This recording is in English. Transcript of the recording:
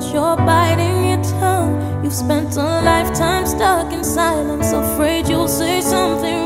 but you're biting your tongue. You've spent a lifetime stuck in silence, afraid you'll say something.